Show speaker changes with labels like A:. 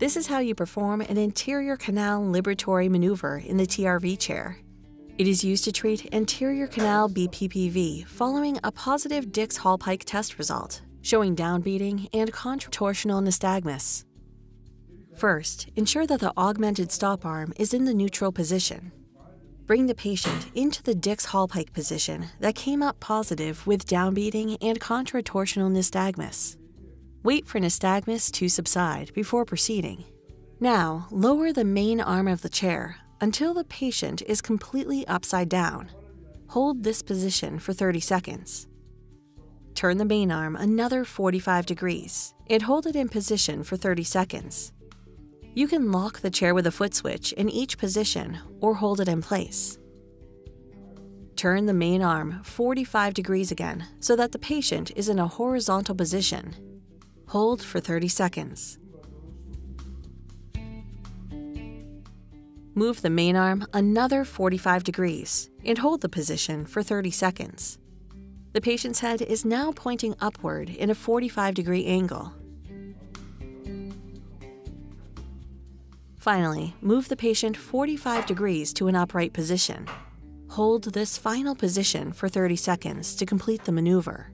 A: This is how you perform an anterior canal liberatory maneuver in the TRV chair. It is used to treat anterior canal BPPV following a positive Dix-Hallpike test result, showing downbeating and contratorsional nystagmus. First, ensure that the augmented stop arm is in the neutral position. Bring the patient into the Dix-Hallpike position that came up positive with downbeating and contratorsional nystagmus. Wait for nystagmus to subside before proceeding. Now, lower the main arm of the chair until the patient is completely upside down. Hold this position for 30 seconds. Turn the main arm another 45 degrees and hold it in position for 30 seconds. You can lock the chair with a foot switch in each position or hold it in place. Turn the main arm 45 degrees again so that the patient is in a horizontal position. Hold for 30 seconds. Move the main arm another 45 degrees and hold the position for 30 seconds. The patient's head is now pointing upward in a 45 degree angle. Finally, move the patient 45 degrees to an upright position. Hold this final position for 30 seconds to complete the maneuver.